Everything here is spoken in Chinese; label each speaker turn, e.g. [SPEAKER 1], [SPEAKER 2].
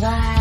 [SPEAKER 1] 拜。